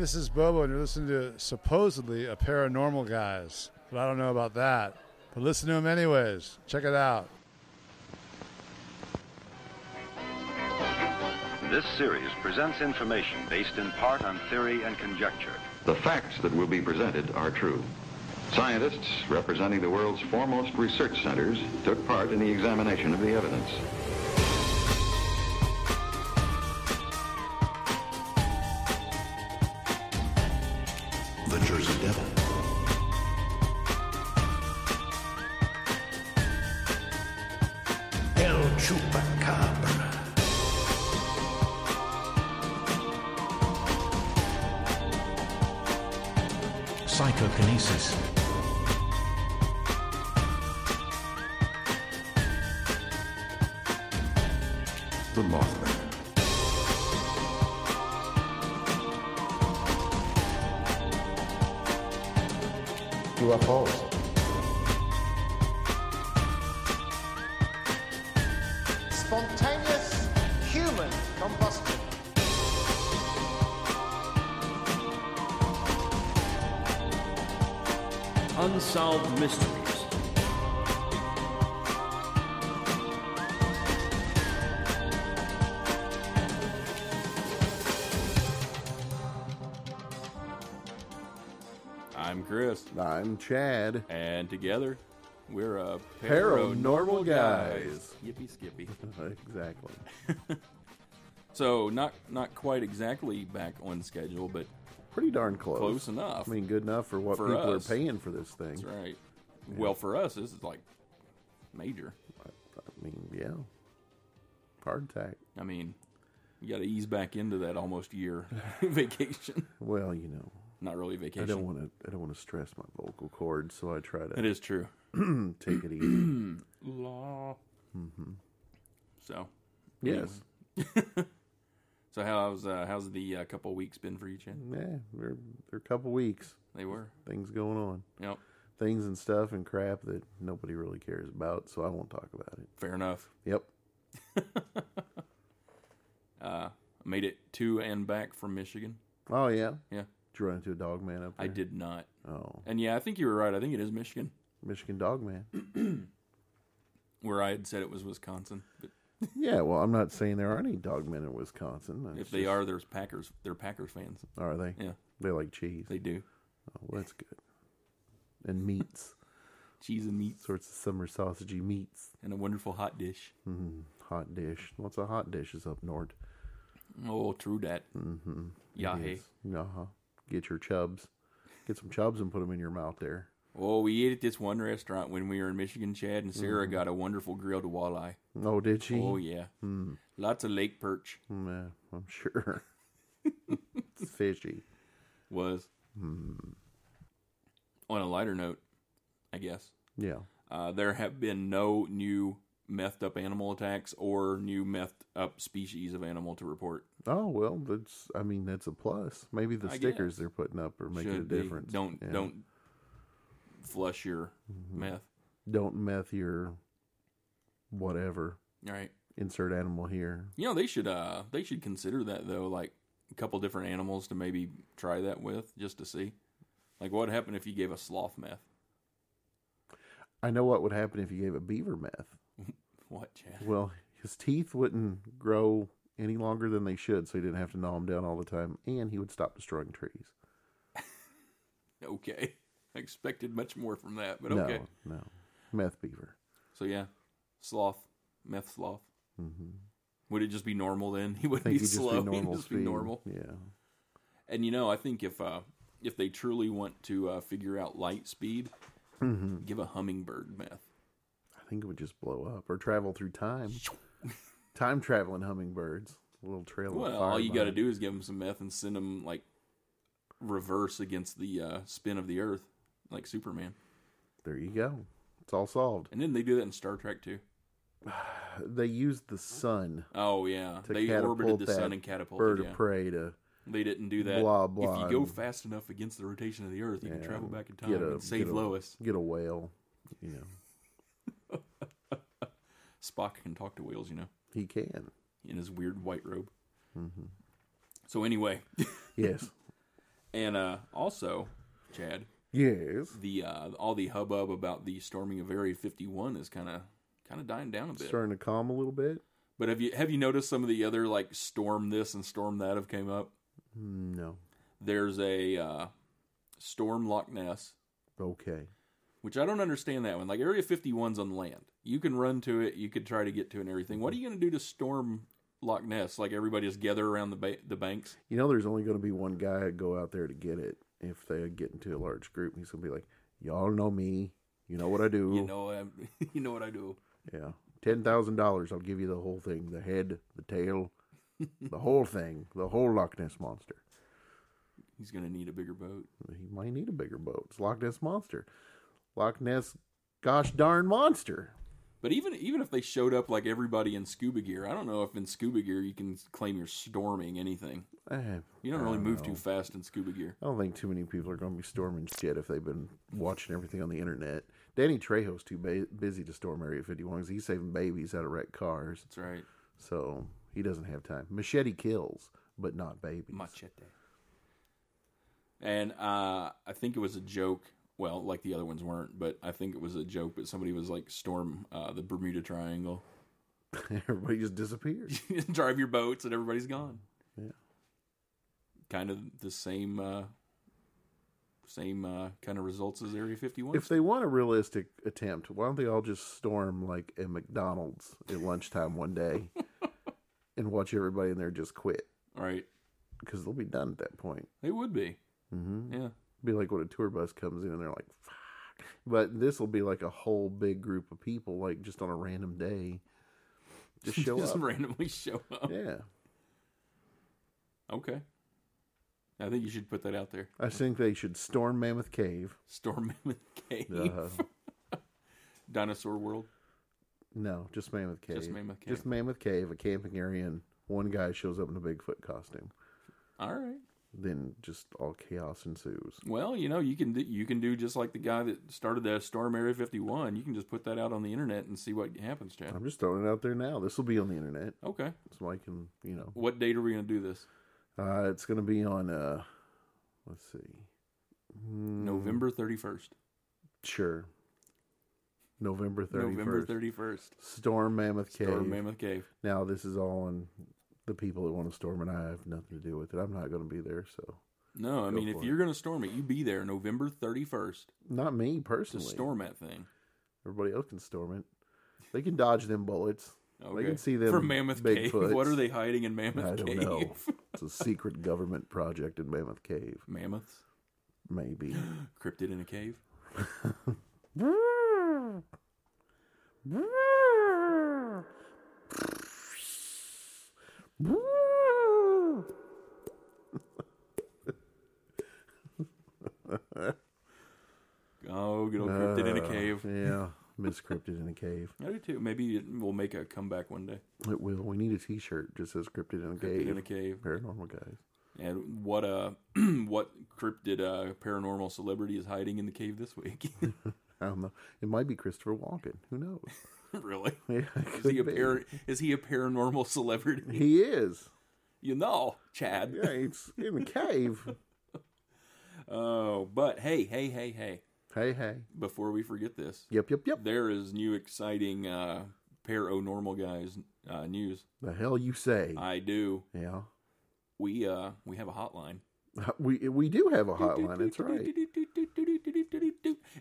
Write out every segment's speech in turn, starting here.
Hey, this is Bobo, and you're listening to supposedly a paranormal guys, but I don't know about that. But listen to them anyways. Check it out. This series presents information based in part on theory and conjecture. The facts that will be presented are true. Scientists representing the world's foremost research centers took part in the examination of the evidence. The Mothman. UFOs. Spontaneous human combustion. Unsolved mysteries. I'm Chad. and together we're a Paranormal guys. Yippee skippy. exactly. So not not quite exactly back on schedule, but Pretty darn close. close enough. I mean, good enough for what For people us. are paying for this thing. That's right. Well, for us, this is like major. I mean, yeah. Heart attack. I mean, you got to ease back into that almost year vacation. Well, you know, Not really vacation. I don't want to. I don't want to stress my vocal cords, so I try to It is true. take it easy. Law. Mm-hmm. So yes. So how's uh, how's the uh, couple weeks been for you, Chad? Yeah, they're they're a couple weeks. They were. Things going on. Yep. Things and stuff and crap that nobody really cares about, so I won't talk about it. Fair enough. Yep. uh, Made it to and back from Michigan. Oh yeah. Yeah. Did you run into a dog man up there? I did not. Oh, And yeah, I think you were right. I think it is Michigan, Michigan dog man. where I had said it was Wisconsin. But yeah. Well, I'm not saying there are any dog men in Wisconsin. It's if they just- are, there's Packers. They're Packers fans. are they? Yeah, They like cheese. they do. Oh, well, that's good. And meats, Cheese and meats sorts of summer sausagey meats. and a wonderful hot dish. Hot dish. Lots of hot dishes up north. Oh, true that. Mm-hmm. Yeah, hey. Uh huh. Get your chubs. Get some chubs and put them in your mouth there. Oh, we ate at this one restaurant when we were in Michigan, Chad, and Sarah Mm-hmm. got a wonderful grilled walleye. Oh, did she? Oh yeah, lots of lake perch Mm, yeah, I'm sure. it's fishy. was. Hmm. On a lighter note, I guess Yeah. uh, there have been no new methed up animal attacks or new methed up species of animal to report. Oh well, that's. I mean, that's a plus. Maybe the I stickers guess. they're putting up are making Should a be. difference. Don't Yeah. Mm-hmm. don't flush your meth. don't meth your whatever. All right. Insert animal here. You know they should uh they should consider that though, like a couple different animals to maybe try that with just to see. Like what would happen if you gave a sloth meth? I know what would happen if you gave a beaver meth. What, Chad? Well, his teeth wouldn't grow any longer than they should, so he didn't have to gnaw them down all the time, and he would stop destroying trees. Okay. I expected much more from that, but okay. No, no, meth beaver. So yeah, sloth, meth sloth. Would it just be normal then? He wouldn't Mm-hmm. Be slow. be normal He'd just speed. be normal. Yeah. And you know, I think if uh, if they truly want to uh, figure out light speed, Mm-hmm. give a hummingbird meth. I think it would just blow up or travel through time. time traveling hummingbirds. A little trail Well, all you got to do is give them some meth and send them like reverse against the uh, spin of the Earth, like Superman. There you go. It's all solved. And then they do that in Star Trek too. They used the sun Oh yeah, they orbited the sun and catapulted. bird yeah. of prey to They didn't do that. Blah, blah, If you go fast enough against the rotation of the Earth, you can travel back in time a- and save get a- Lois. Get a whale. You know, Spock can talk to whales, you know, he can. in his weird white robe. Mm-hmm. So anyway, Yes. And uh, also, Chad, Yes. the uh, all the hubbub about the storming of Area 51 is kind of kind of dying down a bit. Starting to calm a little bit. But have you have you noticed some of the other like storm this and storm that have came up? No. There's a uh, storm Loch Ness, Okay. Which I don't understand that one. Like Area 51's on land, you can run to it, you could try to get to it and everything. What are you going to do to storm Loch Ness? Like everybody just gather around the ba- the banks? You know, there's only going to be one guy go out there to get it. If they get into a large group, he's going to be like, "Y'all know me. You know what I do. You know, um, you know what I do. Yeah, ten thousand dollars. I'll give you the whole thing: the head, the tail, the whole thing, the whole Loch Ness monster. He's going to need a bigger boat. He might need a bigger boat. It's Loch Ness monster. Loch Ness, gosh darn monster. But even even if they showed up like everybody in scuba gear, I don't know if in scuba gear you can claim you're storming anything. Eh, You don't really don't move know. too fast in scuba gear. I don't think too many people are going to be storming shit if they've been watching everything on the internet. Danny Trejo's too ba- busy to storm Area 51 because he's saving babies out of wrecked cars. That's right. So he doesn't have time. Machete kills, but not babies. Machete. And uh, I think it was a joke. Well, like the other ones weren't, but I think it was a joke. But somebody was like, "Storm uh, the Bermuda Triangle, Everybody just disappears. drive your boats, and everybody's gone." Yeah. Kind of the same, uh, same uh, kind of results as Area Fifty One. if they want a realistic attempt, why don't they all just storm like a McDonald's at lunchtime one day and watch everybody in there just quit? right, Because they'll be done at that point. they would be. Mm-hmm. Yeah, Be like when a tour bus comes in and they're like, "Fuck!" But this will be like a whole big group of people, like just on a random day, just show just up. randomly show up. Yeah, Okay, I think you should put that out there. I think they should storm Mammoth Cave. Storm Mammoth Cave, Uh, Dinosaur World. no, just Mammoth Cave. Just Mammoth Cave. Just Mammoth Cave, a camping area, and one guy shows up in a Bigfoot costume. All right. Then just all chaos ensues. Well, you know, you can do, you can do just like the guy that started the Storm Area 51. You can just put that out on the internet and see what happens, Chad. I'm just throwing it out there now. This will be on the internet, Okay. so I can, you know, What date are we going to do this? uh, it's going to be on. uh Let's see, Mm, November 31st. sure, November 31st. November 31st. Storm Mammoth Cave. Storm Mammoth Cave. Now this is all on the people that want to storm, it. I have nothing to do with it. I'm not going to be there, so No, I mean, if it. you're going to storm it, you be there November 31st not me personally. storm that thing. Everybody else can storm it. They can dodge them bullets. Okay. They can see them From Mammoth Cave. What are they hiding in Mammoth I don't Cave? know. It's a secret government project in Mammoth Cave. Mammoths? Maybe. Cryptid in a cave? Oh, good old cryptid in a Uh, cave. Yeah, Miss Cryptid in a cave. I do too. Maybe it will make a comeback one day. It will. We need a T-shirt just says Cryptid in a Cryptid cave. in a cave. Paranormal guys. And what uh what cryptid uh paranormal celebrity is hiding in the cave this week? I don't know. It might be Christopher Walken. Who knows? really? Yeah, Is he a be. par- is he a paranormal celebrity? He is. You know, Chad. Yeah, he's in the cave. Oh, but hey, hey, hey, hey! Hey, hey. Before we forget this, Yep, yep, yep. there is new exciting uh paranormal guys uh, news. The hell you say? I do. yeah. We uh we have a hotline. We we do have a hotline. That's right.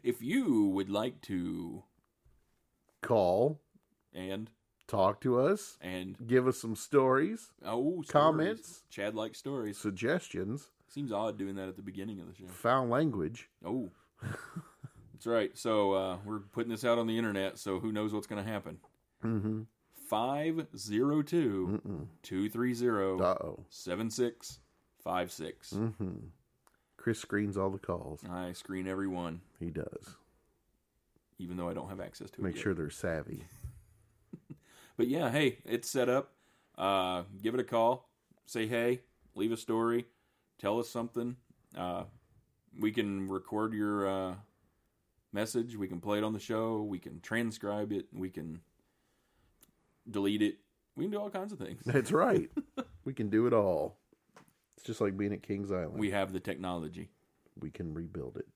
If you would like to Call, and talk to us, and give us some stories, oh stories. Comments? Chad likes stories. suggestions, Seems odd doing that at the beginning of the show. foul language. Oh, that's right. So uh, we're putting this out on the internet, so who knows what's going to happen? Mm-hmm. 502 230 Uh oh. 7656. Chris screens all the calls. I screen every one, He does. even though I don't have access to it. Make yet. sure they're savvy. But yeah, hey, it's set up. Uh, give it a call. Say hey. Leave a story. Tell us something. Uh, we can record your uh, message. We can play it on the show. We can transcribe it. We can delete it. We can do all kinds of things. That's right. we can do it all. It's just like being at Kings Island. We have the technology. we can rebuild it.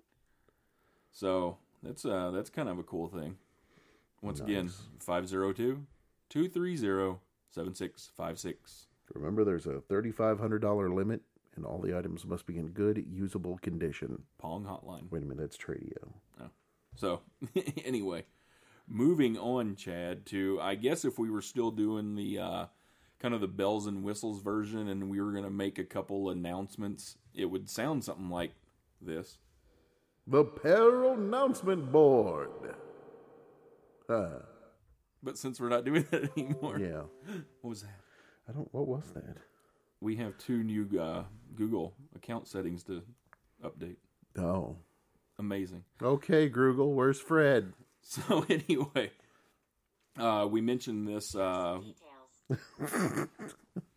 So that's uh that's kind of a cool thing. Once again, 502 230 7656. Remember, there's a thirty-five hundred dollar limit, and all the items must be in good, usable condition. Pong Hotline. Wait a minute, that's Tradio. Oh. So, anyway, moving on, Chad, to I guess if we were still doing the uh, kind of the bells and whistles version and we were going to make a couple announcements, it would sound something like this. The Pair Announcement Board. Uh, But since we're not doing that anymore, yeah. what was that? I don't. What was that? We have two new uh, Google account settings to update. Oh. Amazing. Okay, Google. Where's Fred? So anyway, uh, we mentioned this uh,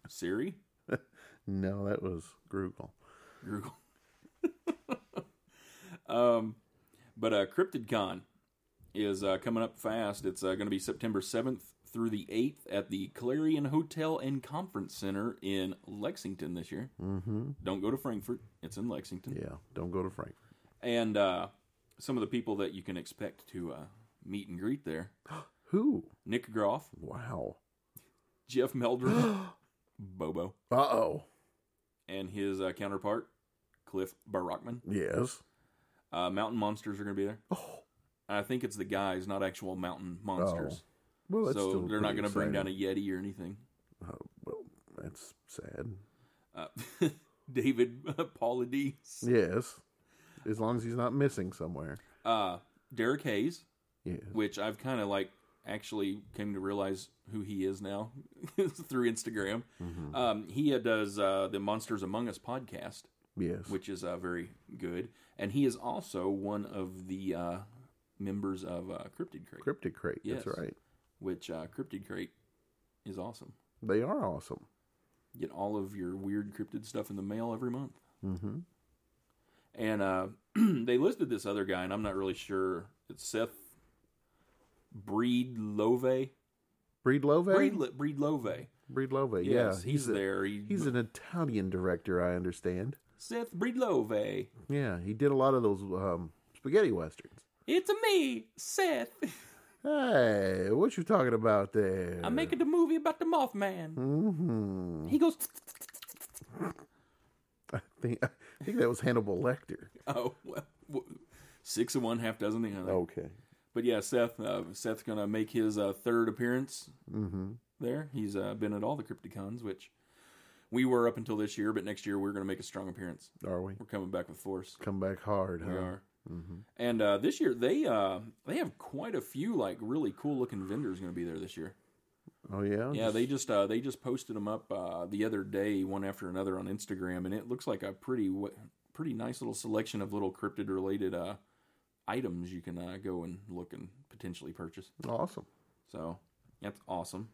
Siri, No, that was Google. Google. um, but uh, CryptidCon is uh, coming up fast. It's uh, going to be September seventh through the eighth at the Clarion Hotel and Conference Center in Lexington this year. Mm-hmm. Don't go to Frankfort; it's in Lexington. Yeah. Don't go to Frankfort. And uh, some of the people that you can expect to uh, meet and greet there: Who? Nick Groff, Wow. Jeff Meldrum, Bobo. Uh oh. and his uh, counterpart, Cliff Barackman. Yes. Uh, mountain monsters are going to be there. Oh. I think it's the guys, not actual mountain monsters. Well, that's so still they're not pretty going to bring down a exciting. Yeti or anything. Oh, well, that's sad. Uh, David Paulides, Yes. As long as he's not missing somewhere. uh, Derek Hayes, Yes. which I've kind of like actually came to realize who he is now through Instagram. Mm-hmm. Um, he uh, does uh, the Monsters Among Us podcast, Yes. which is uh, very good, and he is also one of the uh, members of uh, Cryptid Crate. Cryptid Crate. Yes. That's right. which uh, Cryptid Crate is awesome. They are awesome. Get all of your weird cryptid stuff in the mail every month. Mm-hmm. And uh, they listed this other guy, and I'm not really sure. It's Seth Breedlove. Breed Love? Breed, Breedlove. Breed Love. Yes, yeah. he's, a- there. He, He's an Italian director, I understand. Seth Breedlove. Yeah, he did a lot of those um, spaghetti westerns. It's me, Seth. Hey, what you talking about there? I'm making the movie about the Mothman. Mm-hmm. He goes, I think I think that was Hannibal Lecter. oh, well, six of one, half dozen the other. Okay. But yeah, Seth. Uh, Seth's gonna make his uh, third appearance Mm-hmm. there. He's uh, been at all the CryptidCons, which we were up until this year, but next year we're gonna make a strong appearance. Are we? We're coming back with force. Come back hard, huh? We are. Mm-hmm. And uh, this year they uh, they have quite a few like really cool looking vendors going to be there this year. Oh yeah. Yeah, they just uh, they just posted them up uh, the other day, one after another on Instagram, and it looks like a pretty pretty nice little selection of little cryptid related uh, items you can uh, go and look and potentially purchase. awesome. So that's awesome.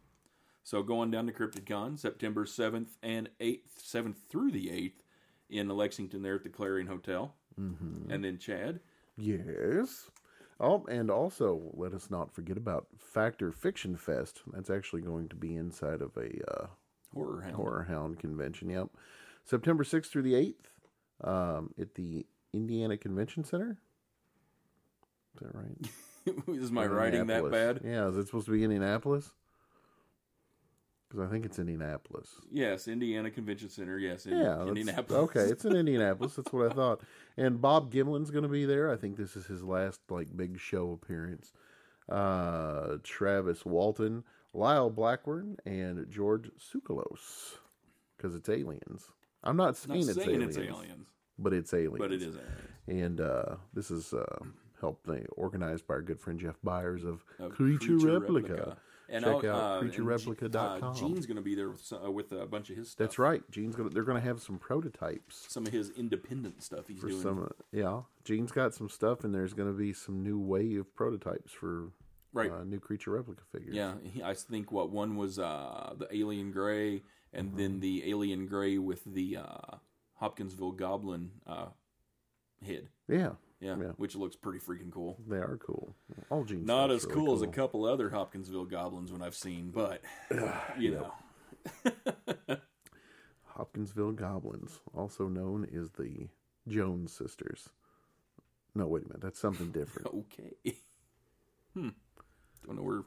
So going down to CryptidCon, September seventh and eighth, seventh through the eighth, in Lexington there at the Clarion Hotel, Mm-hmm. and then Chad. Yes. Oh, and also let us not forget about Fact or Fiction Fest. That's actually going to be inside of a uh, Horror Hound. Horror Hound convention. Yep, September sixth through the eighth, um, at the Indiana Convention Center. Is that right? Is my writing that bad? Yeah, is it supposed to be Indianapolis? Because I think it's Indianapolis. Yes, Indiana Convention Center. Yes, in, Yeah, Indianapolis. Okay, it's in Indianapolis. That's what I thought. And Bob Gimlin's going to be there. I think this is his last like big show appearance. Uh, Travis Walton, Lyle Blackburn, and George Tsoukalos. Because it's aliens. I'm not Not saying, it's, saying aliens, it's aliens, but it's aliens. but it is aliens. And uh, this is uh, helped uh, organized by our good friend Jeff Byers of, Of Creature, Replica. And Check out uh, Ge- creaturereplica.com. Uh, Gene's going to be there with, uh, with a bunch of his stuff. That's right. Gene's gonna. They're gonna have some prototypes Some of his independent stuff he's for doing. some. Yeah, Gene's got some stuff, and there's gonna be some new wave prototypes for Right. uh, new creature replica figures. Yeah, he, I think what one was uh, the alien gray, and Mm-hmm. then the alien gray with the uh, Hopkinsville goblin uh, head. yeah, Yeah, Yeah. which looks pretty freaking cool. they are cool. All Gene Not as really cool, as a couple other Hopkinsville goblins when I've seen, but you know, Hopkinsville Goblins, also known as the Jones Sisters. No, wait a minute. That's something different. Okay. Hmm. Don't know where.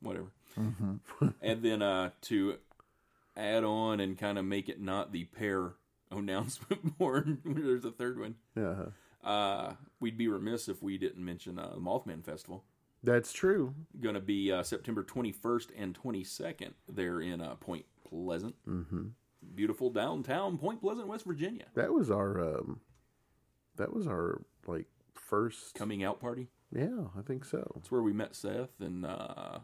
Whatever. and then uh, to add on and kind of make it not the pair announcement more. There's a third one. Yeah, Uh, we'd be remiss if we didn't mention uh, the Mothman Festival. that's true. Going to be uh, September 21st and 22nd there in uh, Point Pleasant. Mm-hmm. Beautiful downtown Point Pleasant, West Virginia. That was our. Um, that was our like first. Coming out party. Yeah, I think so. It's where we met Seth and uh,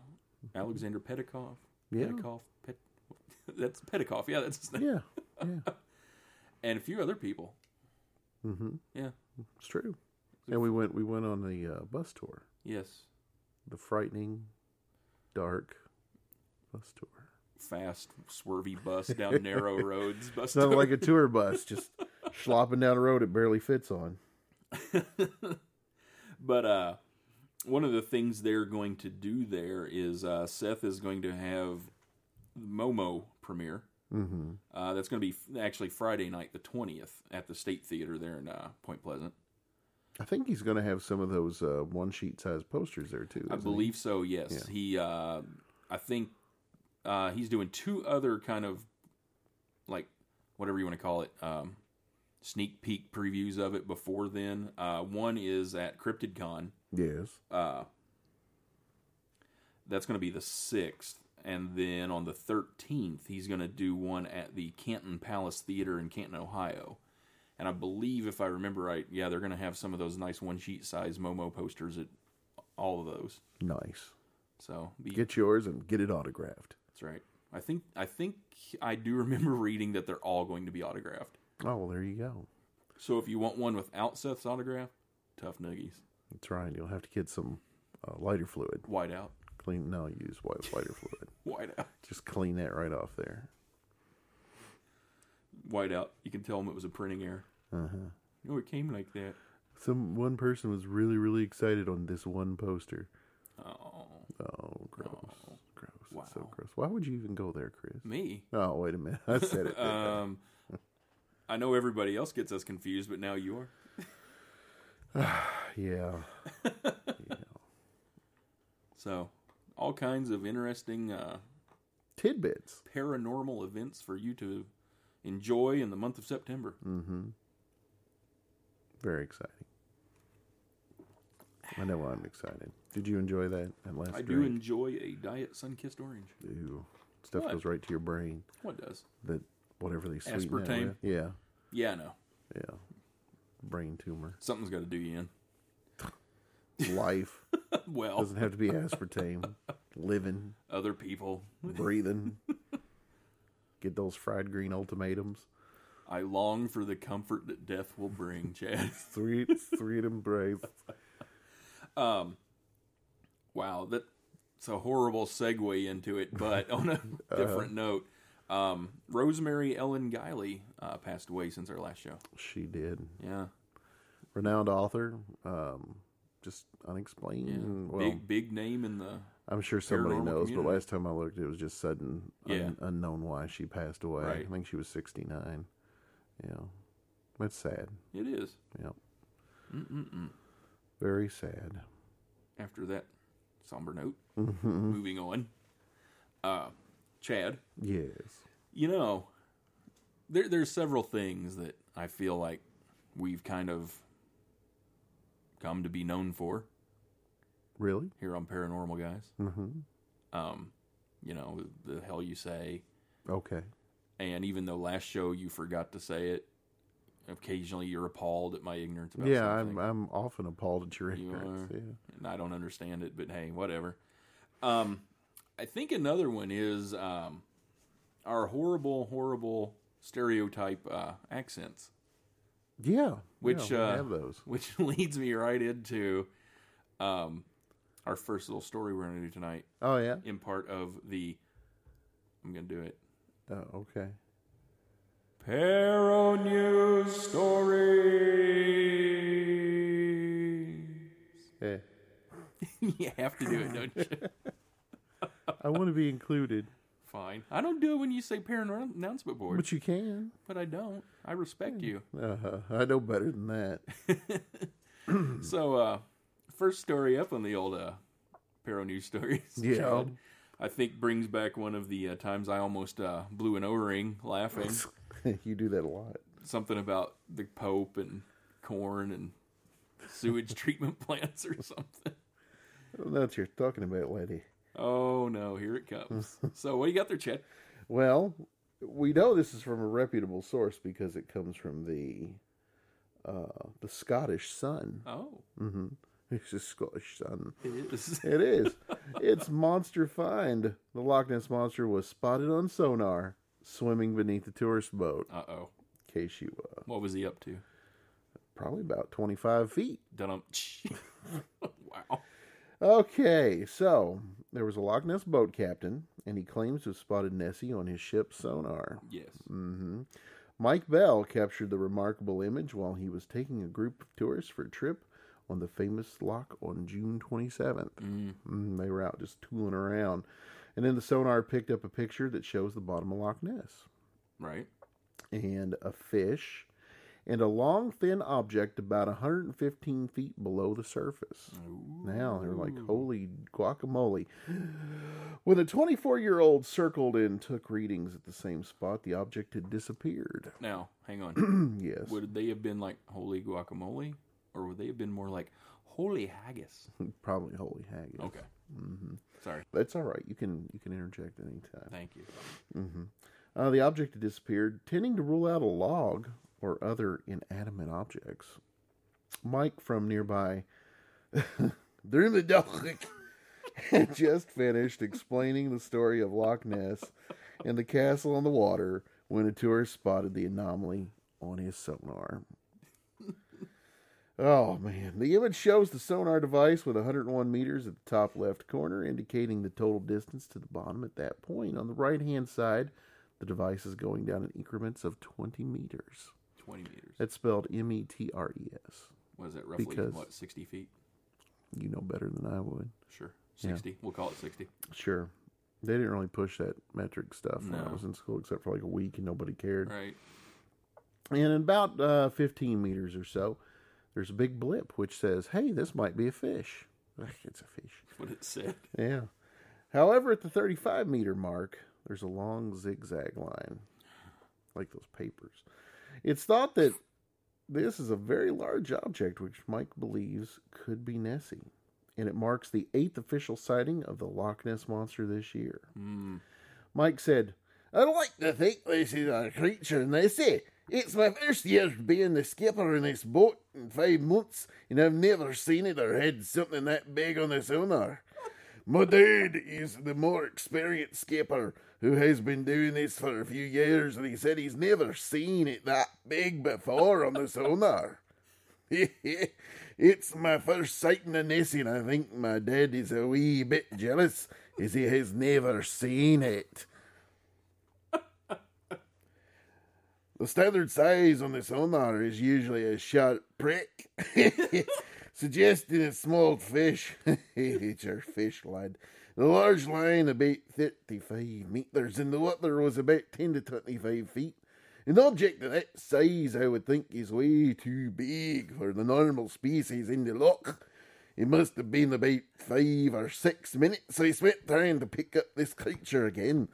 Alexander Petikoff. Yeah. Petikoff. Pet, that's Petikoff. Yeah, that's his name. Yeah, yeah, And a few other people. mm-hmm. Yeah. It's true. And we went. We went on the uh, bus tour, Yes. the frightening, dark bus tour. Fast, swervy bus down narrow roads. Bus tour. like a tour bus, just slopping down a road it barely fits on. But uh, one of the things they're going to do there is uh, Seth is going to have Momo premiere. Mm-hmm. Uh, that's going to be f- actually Friday night, the twentieth, at the State Theater there in uh, Point Pleasant. I think he's going to have some of those uh, one sheet size posters there too. I isn't he? believe so. Yes, Yeah. he. Uh, I think uh, he's doing two other kind of like whatever you want to call it, um, sneak peek previews of it before then. Uh, one is at CryptidCon. Yes. Uh, that's going to be the sixth, and then on the thirteenth, he's going to do one at the Canton Palace Theater in Canton, Ohio. And I believe, if I remember right, yeah, they're going to have some of those nice one sheet size Momo posters at all of those. Nice. So be, Get yours and get it autographed. that's right. I think I think I do remember reading that they're all going to be autographed. Oh well, there you go. So if you want one without Seth's autograph, tough nuggies, That's right. You'll have to get some uh, lighter fluid. white out, Clean. No, use white lighter fluid. white out, Just clean that right off there. white out. You can tell them it was a printing error. Uh-huh. Oh, it came like that. Some one person was really really excited on this one poster. Oh, Oh, gross. Gross. It's so gross. Why would you even go there, Chris? me. Oh, wait a minute. I said it. Um, I know everybody else gets us confused, but now you are. yeah. So, all kinds of interesting uh, Tidbits. paranormal events for you to enjoy in the month of September. Mm-hmm. Very exciting. I know I'm excited. Did you enjoy that? That last I do enjoy a diet sun-kissed orange. Ew. Stuff What? goes right to your brain. What does? That whatever they sweeten Aspartame? with. Yeah. Yeah, know. Yeah. Brain tumor. Something's got to do you Life well, doesn't have to be aspartame. Living, other people. breathing. Get those fried green ultimatums. I long for the comfort that death will bring, Chad. Sweet, sweet embrace. Um, wow, that's a horrible segue into it. But on a different note, um, Rosemary Ellen Guiley uh, passed away since our last show. She did. Yeah, Renowned author. Um, just unexplained. yeah. Well, big big name in the. I'm sure somebody knows, but last time I looked, it was just sudden, un- Yeah. unknown why she passed away. Right. I think she was 69. Yeah, that's sad. It is Yep, Mm-mm-mm. very sad. after that somber note. Mm-hmm. Moving on, uh, Chad. Yes. You know, there there's several things that I feel like we've kind of come to be known for Really? here on Paranormal Guys. Mm-hmm. Um, you know, the hell you say, Okay. and even though last show you forgot to say it, occasionally you're appalled at my ignorance about Yeah, I'm. I'm often appalled at your You ignorance. are. Yeah. and I don't understand it, but hey, whatever. Um, I think another one is um, our horrible, horrible stereotype uh, accents, Yeah. which yeah, uh, have those. which leads me right into um, our first little story we're going to do tonight, Oh yeah. in part of the. I'm going to do it. Oh, okay. Paro News Stories. Yeah. you have to do it, don't you? I want to be included. Fine. I don't do it when you say parent announcement board, But you can. but I don't. I respect you. Uh, I know better than that. So, uh, first story up on the old uh, Paro News Stories. Yeah. Chad, I think brings back one of the uh, times I almost uh, blew an O ring laughing. you do that a lot. Something about the Pope and corn and sewage treatment plants or something. I don't know what you're talking about, lady. Oh no, here it comes. so, what do you got there, Chad? Well, we know this is from a reputable source because it comes from the uh, the Scottish Sun. Oh, hmm It's a Scottish Sun. it is. It is. it's monster find. The Loch Ness monster was spotted on sonar swimming beneath a tourist boat. Uh oh. In case you uh, What was he up to? probably about 25 feet. Dun Wow. Okay, so there was a Loch Ness boat captain, and he claims to have spotted Nessie on his ship's sonar. Yes. hmm Mike Bell captured the remarkable image while he was taking a group of tourists for a trip on the famous loch on June 27th. Mm. Mm, they were out just tooling around. And then the sonar picked up a picture that shows the bottom of Loch Ness Right. and a fish and a long, thin object about 115 feet below the surface. Now they're like, holy guacamole. When the 24 year old circled and took readings at the same spot, the object had disappeared. Now, hang on. yes. Would they have been like holy guacamole, or would they have been more like holy haggis? Probably holy haggis. Okay. hmm Sorry. That's all right. You can you can interject anytime. Thank you. hmm Uh, the object had disappeared, tending to rule out a log or other inanimate objects. Mike from nearby during the had just finished explaining the story of Loch Ness and the castle on the water when a tourist spotted the anomaly on his sonar. Oh man, the image shows the sonar device with 101 meters at the top left corner, indicating the total distance to the bottom at that point. On the right hand side, the device is going down in increments of 20 meters. 20 meters. That's spelled M E T R E S. Was it roughly, because- what, 60 feet? You know better than I would. Sure. Yeah. 60. We'll call it 60. Sure. They didn't really push that metric stuff when I was in school, except for like a week, and nobody cared. Right. And in about uh, 15 meters or so, there's a big blip which says, hey, this might be a fish. It's a fish. That's what it said. Yeah. However, at the 35 meter mark, there's a long zigzag line, like those papers. It's thought that this is a very large object, which Mike believes could be Nessie, and it marks the eighth official sighting of the Loch Ness monster this year. Mm. Mike said, I'd like to think this is a creature Nessie. It's my first year being the skipper in this boat in five months, and I've never seen it or had something that big on the sonar. My dad is the more experienced skipper who has been doing this for a few years, and he said he's never seen it that big before on the sonar. it's my first sighting of Nessie, and I think my dad is a wee bit jealous as he has never seen it. The standard size on the sonar is usually a sharp prick, suggesting a small fish. it's your fish, lad. The large line about 35 metres and the water was about 10 to 25 feet. An object of that size, I would think, is way too big for the normal species in the loch. It must have been about five or six minutes I spent trying to pick up this creature again.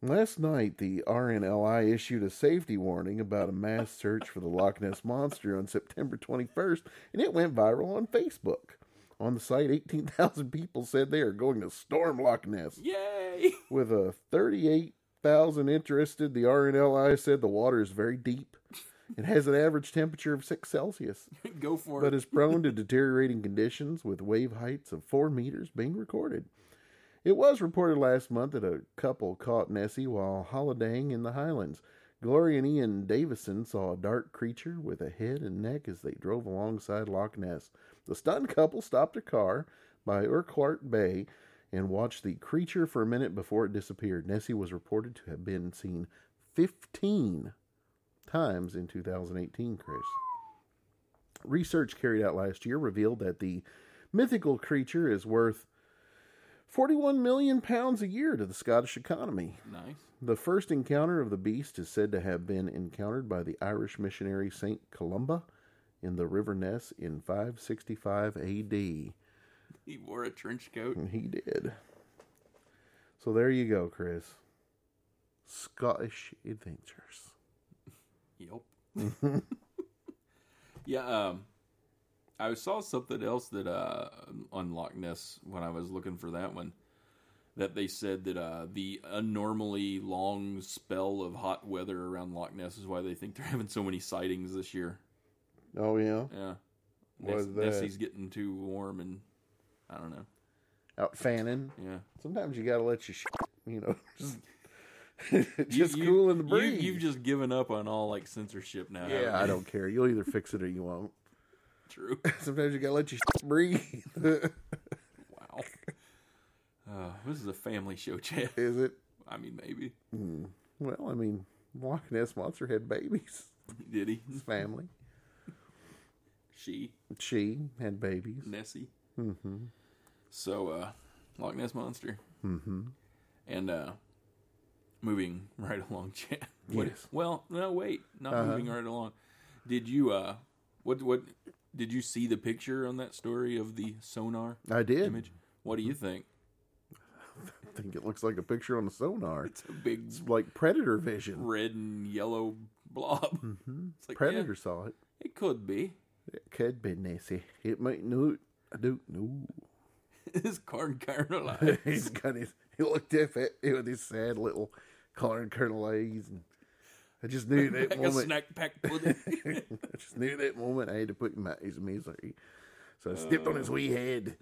Last night, the RNLI issued a safety warning about a mass search for the Loch Ness Monster on September 21st, and it went viral on Facebook. On the site, 18,000 people said they are going to storm Loch Ness. Yay! With a 38,000 interested, the RNLI said the water is very deep. It has an average temperature of 6 Celsius, Go for it. but is prone to deteriorating conditions with wave heights of 4 meters being recorded. It was reported last month that a couple caught Nessie while holidaying in the Highlands. Gloria and Ian Davison saw a dark creature with a head and neck as they drove alongside Loch Ness. The stunned couple stopped a car by Urquhart Bay and watched the creature for a minute before it disappeared. Nessie was reported to have been seen 15 times in 2018, Chris. Research carried out last year revealed that the mythical creature is worth 41 million pounds a year to the Scottish economy. Nice. The first encounter of the beast is said to have been encountered by the Irish missionary Saint Columba in the River Ness in 565 AD. He wore a trench coat. And he did. So there you go, Chris. Scottish adventures. Yep. yeah, um I saw something else that uh on Loch Ness when I was looking for that one that they said that uh the abnormally long spell of hot weather around Loch Ness is why they think they're having so many sightings this year. Oh yeah, Yeah. Ness? Nessie's getting too warm and I don't know. out fanning. Yeah. Sometimes you gotta let your shit, you know, just, just you- cool in the you- breeze. you've just given up on all like censorship now. yeah, I don't care. You'll either fix it or you won't. True. Sometimes you gotta let your breathe. Wow. Uh, this is a family show, Chad. Is it? I mean, maybe. Well, I mean, Loch Ness monster had babies. Did he? His family. She, She had babies. Nessie. Mm-hmm. So, uh, Loch Ness Monster. Mm-hmm. And, uh, moving right along, Chad. What- Yes. Well, no, wait. Not Uh-huh. moving right along. Did you, uh, what, what, did you see the picture on that story of the sonar I did. image? What do you think? I think it looks like a picture on the sonar. It's a big It's like predator vision. red and yellow blob. Mm-hmm. Like, Predator yeah, saw it. it could be. It could be Nessie. It might not. I don't know. His corn kernel eyes. He's got his. He looked up at it with his sad little corn kernel eyes, and I just knew that like a moment. snack pack pudding. I just knew that moment I had to put him out his misery. So I stepped on his wee head.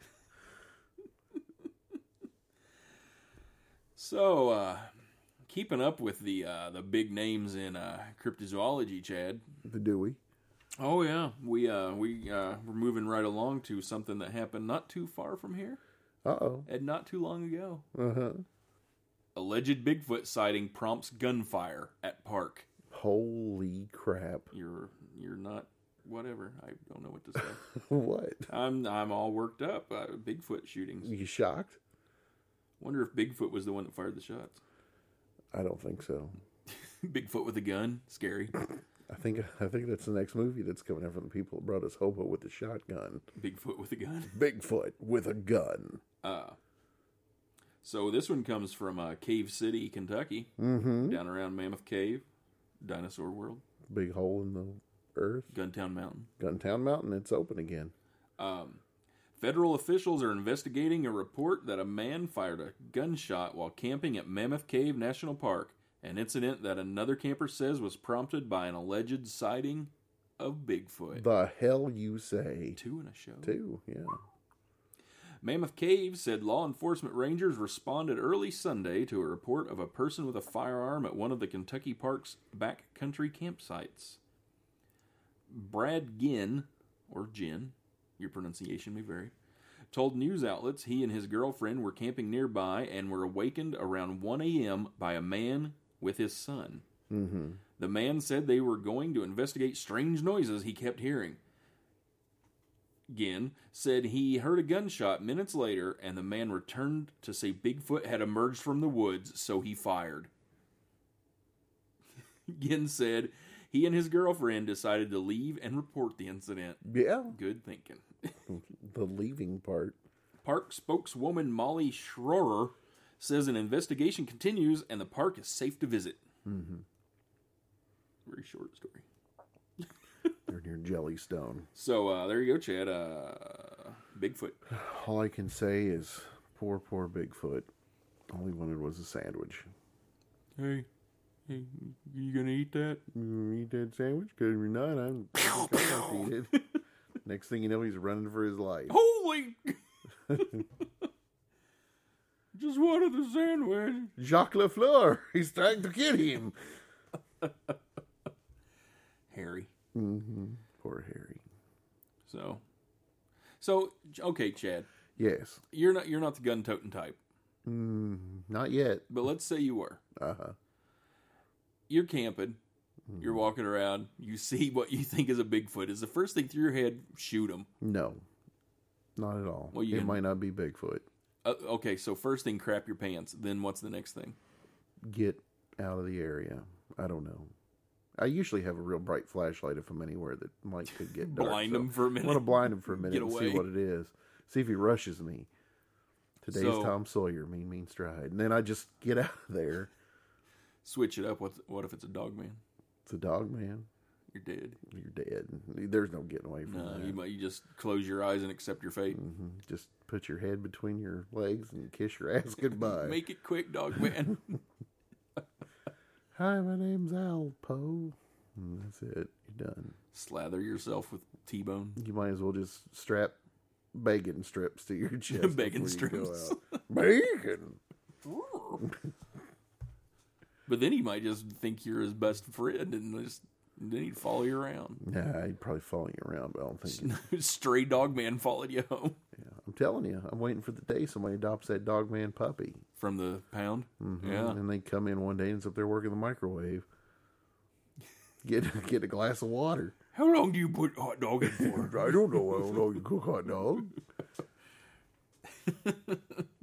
so, uh, keeping up with the uh, the big names in uh, cryptozoology, Chad. The Dewey. Oh yeah, we uh, we uh, we're moving right along to something that happened not too far from here Uh oh. and not too long ago. Uh huh. Alleged Bigfoot sighting prompts gunfire at park. Holy crap. You're you're not whatever. I don't know what to say. what? I'm I'm all worked up. Uh, Bigfoot shootings. You shocked? Wonder if Bigfoot was the one that fired the shots. I don't think so. Bigfoot with a gun, scary. I think I think that's the next movie that's coming out from the people that brought us Hobo with the shotgun. Bigfoot with a gun. Bigfoot with a gun. Uh, so this one comes from uh, Cave City, Kentucky, Mm-hmm. down around Mammoth Cave, Dinosaur World, Big hole in the earth. Guntown Mountain. Guntown Mountain, it's open again. Um, federal officials are investigating a report that a man fired a gunshot while camping at Mammoth Cave National Park, an incident that another camper says was prompted by an alleged sighting of Bigfoot. The hell you say? Two in a show. Two, yeah. Mammoth Cave said law enforcement rangers responded early Sunday to a report of a person with a firearm at one of the Kentucky Park's backcountry campsites. Brad Ginn, or Gin, your pronunciation may vary, told news outlets he and his girlfriend were camping nearby and were awakened around 1 a.m. by a man with his son. Mm-hmm. The man said they were going to investigate strange noises he kept hearing. Ginn said he heard a gunshot minutes later, and the man returned to say Bigfoot had emerged from the woods, so he fired. Ginn said he and his girlfriend decided to leave and report the incident. Yeah, Good thinking. the leaving part. Park spokeswoman Molly Schroer says an investigation continues and the park is safe to visit. Mm-hmm. Very short story. They're near Jellystone. So uh, there you go, Chad. Uh, Bigfoot. All I can say is, poor, poor Bigfoot. All he wanted was a sandwich. Hey, hey, you gonna eat that? Mm, eat that sandwich? Because if you're not, I'm I'm eat it. Next thing you know, he's running for his life. Holy! Just wanted the sandwich. Jacques Lafleur, he's trying to kill him. Harry. Mm-hmm. Poor Harry. So, so okay, Chad. Yes. You're not you're not the gun toting type, Mm, not yet. but let's say you were. Uh huh. You're camping. You're walking around. You see what you think is a Bigfoot. Is the first thing through your head shoot him? No, not at all. Well, you it can- might not be Bigfoot. Uh, okay, so first thing, crap your pants. Then what's the next thing? Get out of the area. I don't know. I usually have a real bright flashlight if I'm anywhere that Mike could get dark. Blind so him for a minute. I want to blind him for a minute Get and away. see what it is. See if he rushes me. Today's So- Tom Sawyer, mean, mean stride. And then I just get out of there. Switch it up. What what if it's a dog man? It's a dog man. You're dead. You're dead. There's no getting away from No, that. you might you just close your eyes and accept your fate. Mhm. Just put your head between your legs and kiss your ass goodbye. Make it quick, dog man. Hi, my name's Al Poe. And that's it. You're done. Slather yourself with T-bone. You might as well just strap bacon strips to your chest. Bacon strips. Bacon. But then he might just think you're his best friend and just then he'd follow you around. Yeah, he'd probably follow you around, but I don't think. Stray dog man followed you home telling you, I'm waiting for the day somebody adopts that dog man puppy. from the pound. Mhm. Yeah. And they come in one day and it's up there working the microwave. Get get a glass of water. How long do you put hot dog in for? I don't know. I don't know. You cook hot dog.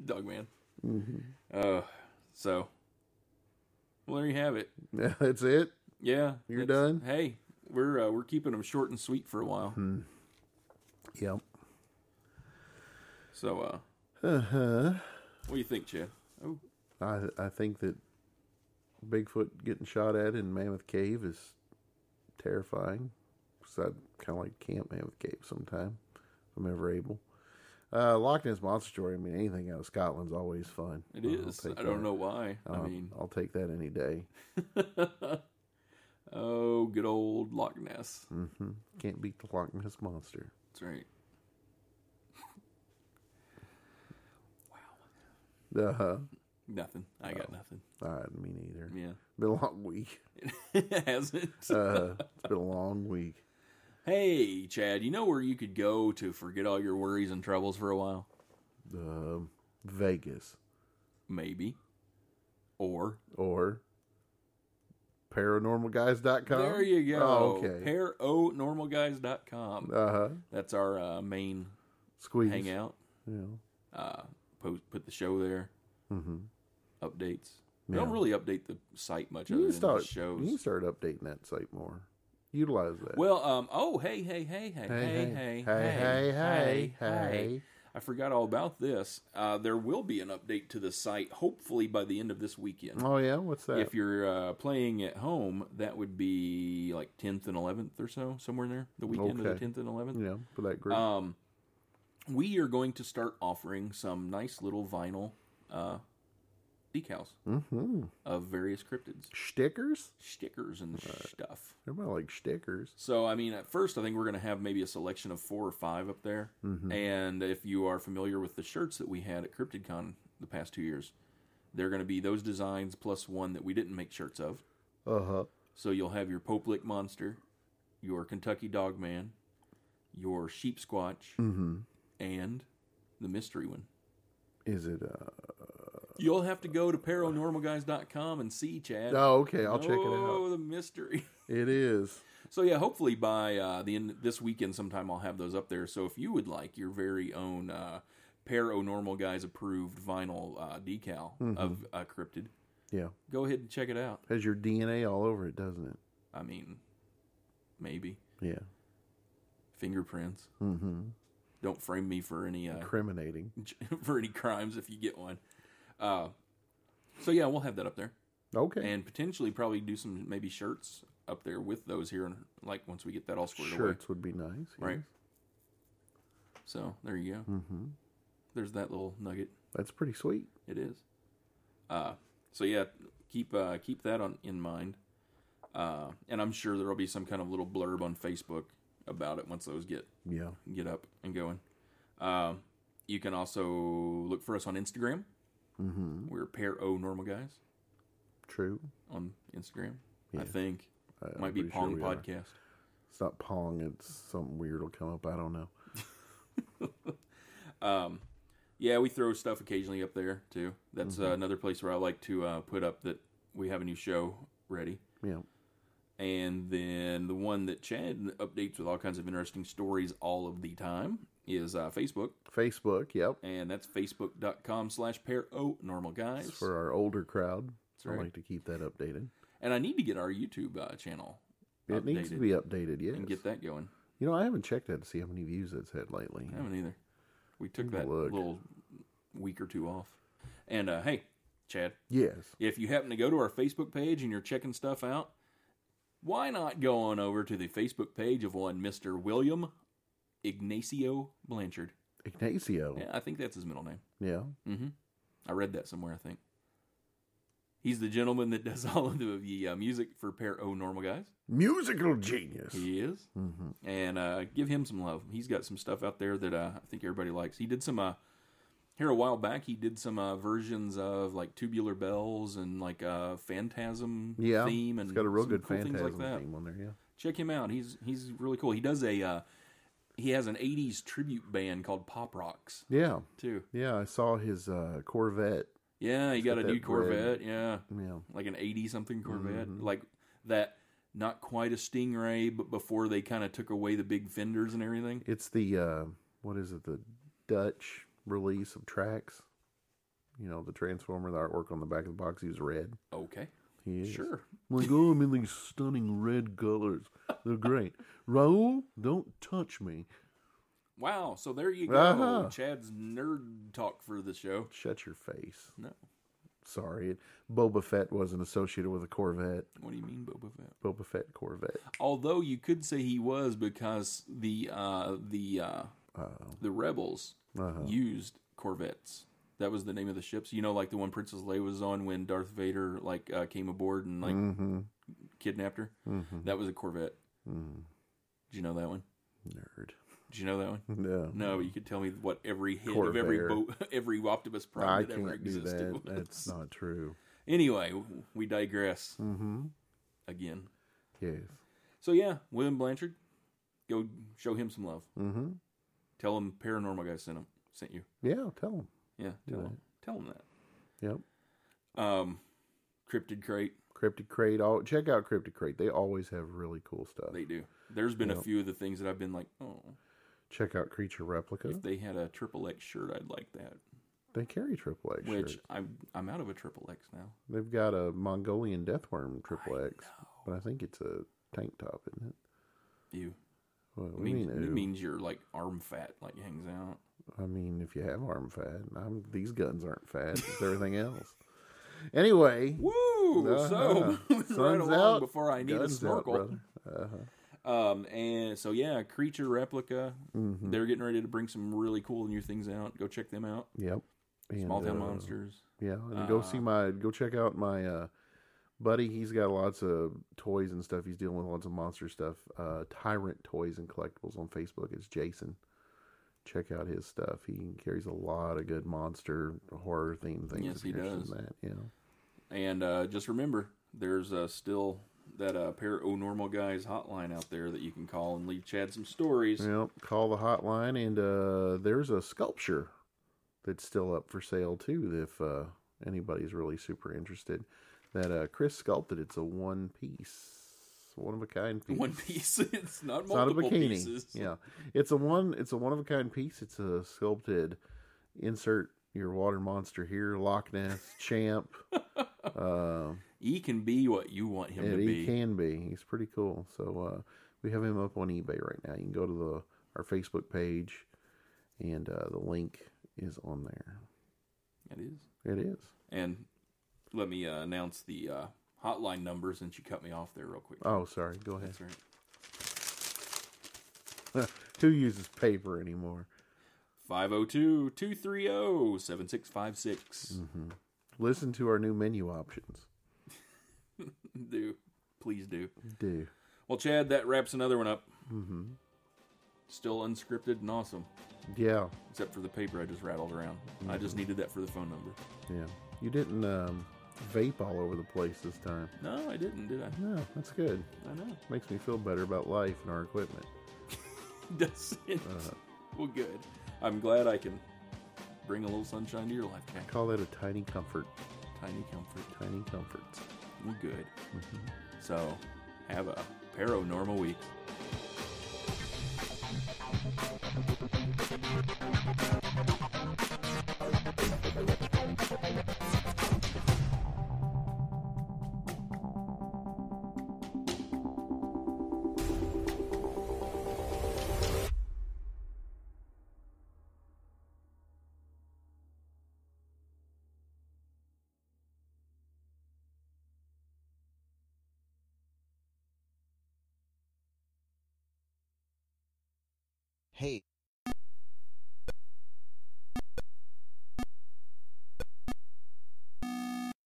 dog man. Mm-hmm. Uh, so, well, there you have it. Yeah, that's it. Yeah, You're done? Hey, we're uh, we're keeping them short and sweet for a while. Hmm. Yep. So, uh, Uh huh. what do you think, Chad? Oh, I I think that Bigfoot getting shot at in Mammoth Cave is terrifying. So I'd kind of like camp Mammoth Cave sometime if I'm ever able. Uh, Loch Ness monster story. I mean, anything out of Scotland's always fun. it is. I don't that. know why. I mean, I'll take that any day. oh, good old Loch Ness. Mm-hmm. Can't beat the Loch Ness monster. That's right. Uh huh. Nothing. I got nothing. Uh, me neither. Yeah, Been a long week. it hasn't. Uh, it's been a long week. hey, Chad, you know where you could go to forget all your worries and troubles for a while? Um, Vegas Maybe. Or or paironormalguys.com. there you go. Oh, okay. PairONormalGuys.com. Uh huh. That's our uh, main Squeeze. hangout. Yeah. Uh, post put the show there. Mm-hmm. Updates. We don't really update the site much You other than start. the shows. You start updating that site more. Utilize that. Well, um, oh, hey, hey, hey, hey, hey, hey, hey, hey, hey, hey, hey. I forgot all about this. Uh, there will be an update to the site, hopefully by the end of this weekend. Oh yeah, what's that? If you're uh, playing at home, that would be like 10th and 11th or so, somewhere in there, the weekend of the 10th and 11th. yeah, for that group. Um, we are going to start offering some nice little vinyl uh, decals mm-hmm. of various cryptids, Stickers. stickers, and stuff. Everybody likes stickers. So, I mean, at first, I think we're going to have maybe a selection of four or five up there. Mm-hmm. And if you are familiar with the shirts that we had at CryptidCon the past two years, they're going to be those designs plus one that we didn't make shirts of. Uh huh. So you'll have your Pope Lick Monster, your Kentucky Dogman, your Sheepsquatch, Mm-hmm. And the mystery one. Is it? uh You'll have to go to paironormalguys.com and see, Chad. Oh, okay. I'll check it out. Oh, the mystery. It is. So yeah, hopefully by uh, the end this weekend sometime I'll have those up there. So if you would like your very own uh, Paranormal Guys approved vinyl uh, decal Mm-hmm. of uh, Cryptid, Yeah. go ahead and check it out. Has your DNA all over it, doesn't it? I mean, maybe Yeah. fingerprints. Mm-hmm. Don't frame me for any uh, Incriminating. for any crimes if you get one. Uh, so yeah, we'll have that up there, Okay. and potentially probably do some maybe shirts up there with those here, and like once we get that all squared away. Shirts would be nice. Right. yes. So there you go. Mm-hmm. There's that little nugget. That's pretty sweet. It is. Uh, so yeah, keep uh, keep that on in mind. Uh, and I'm sure there'll be some kind of little blurb on Facebook about it once those get Yeah. get up and going. Um, you can also look for us on Instagram. Mm-hmm. We're pair O normal guys True. on Instagram. I think I- might be pretty sure Pong are. Podcast. It's not Pong. It's something weird will come up. I don't know. Um, yeah, we throw stuff occasionally up there too. That's Mm-hmm. uh, another place where I like to uh, put up that we have a new show ready. Yeah. And then the one that Chad updates with all kinds of interesting stories all of the time is uh, Facebook, Facebook, yep. and that's facebook.com slash pair O normal guys. It's for our older crowd. I right. like to keep that updated. And I need to get our YouTube uh, channel It needs to be updated, yes. and get that going. You know, I haven't checked that to see how many views it's had lately. I haven't either. We took that look. little week or two off. And uh, hey, Chad, Yes. if you happen to go to our Facebook page and you're checking stuff out, why not go on over to the Facebook page of one Mr. William Ignacio Blanchard? Ignacio. Yeah, I think that's his middle name. Yeah. Mm-hmm. I read that somewhere, I think. He's the gentleman that does all of the, the uh, music for normal Guys. Musical genius. He is. Mm-hmm. and uh, give him some love. He's got some stuff out there that uh, I think everybody likes. He did some uh, here a while back. He did some uh, versions of like Tubular Bells and like uh, Phantasm Yeah. theme, and it's got a real good cool things phantasm like that. theme on there, yeah. Check him out. He's he's really cool. He does a uh, he has an '80s tribute band called Pop Rocks Yeah. too. Yeah, I saw his uh, Corvette. Yeah, he got, got a new Corvette. red- Yeah, Yeah. like an '80 something Corvette, Mhm. like that. Not quite a Stingray, but before they kind of took away the big fenders and everything. It's the uh, what is it? The Dutch release of tracks. You know, the Transformer, the artwork on the back of the box. He was red. Okay, He is. sure. Like, oh, I'm in these stunning red colors. They're great. Raul, don't touch me. Wow. So there you go. Uh-huh. Chad's nerd talk for the show. Shut your face. No. Sorry, Boba Fett wasn't associated with a Corvette. What do you mean, Boba Fett? Boba Fett Corvette. Although you could say he was because the uh, the uh, the rebels Uh-huh. used Corvettes. That was the name of the ships. You know, like the one Princess Leia was on when Darth Vader like uh, came aboard and like Mm-hmm. kidnapped her. Mm-hmm. That was a Corvette. Mm. Did you know that one? Nerd. Did you know that one? No. No, but you could tell me what every hit of every boat, every Optimus Prime I that ever do existed. that. was. That's not true. Anyway, we digress Mm-hmm. again. Yes. So yeah, William Blanchard, go show him some love. Mm-hmm. Tell him Paranormal Guy sent him sent you. Yeah, tell him. Yeah, tell him. Tell him that. Yep. Um, Cryptid Crate, Cryptid Crate. All check out Cryptid Crate. They always have really cool stuff. they do. There's been a few of the things that I've been like, oh, Check out Creature Replica. if they had a triple X shirt, I'd like that. They carry triple X Which shirts. I'm I'm out of a triple X now. They've got a Mongolian Deathworm triple X, but I think it's a tank top, isn't it? You Well, it means, mean, it ew. means your like arm fat like hangs out. I mean, if you have arm fat, I'm, these guns aren't fat. It's everything else. Anyway, Woo! uh-huh. So right Sun's along out, before I need a guns out, snorkel. Uh-huh. Um, and so yeah, creature replica. Mhm. They're getting ready to bring some really cool new things out. Go check them out. Yep. And, Small town uh, monsters. Yeah, and go see Uh, my go check out my uh, buddy. He's got lots of toys and stuff. He's dealing with lots of monster stuff. Uh, Tyrant Toys and Collectibles on Facebook. It's Jason. Check out his stuff. He carries a lot of good monster horror theme things. Yes, he does. That, yeah. And uh, just remember, there's uh, still that uh, Paranormal Guys hotline out there that you can call and leave Chad some stories. Yep. Call the hotline, and uh, there's a sculpture that's still up for sale too. If uh, anybody's really super interested, that uh, Chris sculpted. It's a one piece, one of a kind piece. One piece. it's not It's not a multiple bikini. pieces. Yeah, it's a one. It's a one of a kind piece. It's a sculpted. Insert your water monster here, Loch Ness champ. uh, He can be what you want him and to he be. can be. He's pretty cool. So uh, we have him up on eBay right now. You can go to the our Facebook page, and uh, the link is on there. It is. It is. And let me uh, announce the uh, hotline number since you cut me off there real quick. Oh, sorry. Go ahead. That's right. Who uses paper anymore? 502 230 7656. Mm-hmm. Listen to our new menu options. Do. Please do. Do. Well, Chad, that wraps another one up. Mm-hmm. Still unscripted and awesome, Yeah. except for the paper I just rattled around. I Mm-hmm. just needed that for the phone number. Yeah. You didn't um, vape all over the place this time. No, I didn't, did I? No, that's good. I know. Makes me feel better about life and our equipment. Does it? Uh, well, good. I'm glad I can bring a little sunshine to your life, Chad. call that a tiny comfort. Tiny comfort. Tiny comforts. Well, good. Mm-hmm. So, have a paranormal week.